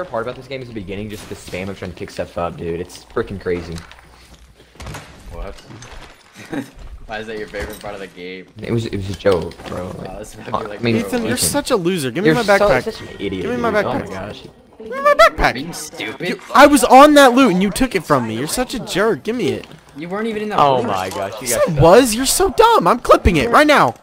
favorite part about this game is the beginning, just the spam of trying to pick stuff up, dude. It's freaking crazy. What? Why is that your favorite part of the game? It was it was a joke, bro. Like, Oh, this might be like I mean, Ethan, you're such a loser. Give me you're my so- such an idiot. Give me my dude. backpack. Oh my gosh. Give me my backpack. you stupid? I was on that loot and you took it from me. You're such a jerk. Give me it. You weren't even in the Oh room. my gosh, you Yes. I was. You're so dumb. I'm clipping it right now.